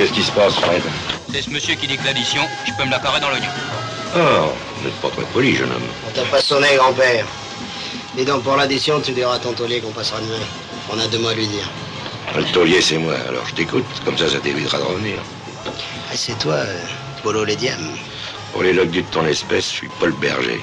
Qu'est-ce qui se passe, Fred C'est ce monsieur qui dit que l'addition, je peux me la carrer dans l'oignon. Oh, vous n'êtes pas très poli, jeune homme. On t'a pas sonné, grand-père. Dis donc, pour l'addition, tu diras à ton taulier qu'on passera demain. On a deux mots à lui dire. Ah, le taulier, c'est moi, alors je t'écoute. Comme ça, ça t'évitera de revenir. Ah, c'est toi, euh, Polo oh, les. Pour les logs de ton espèce, je suis Paul Berger.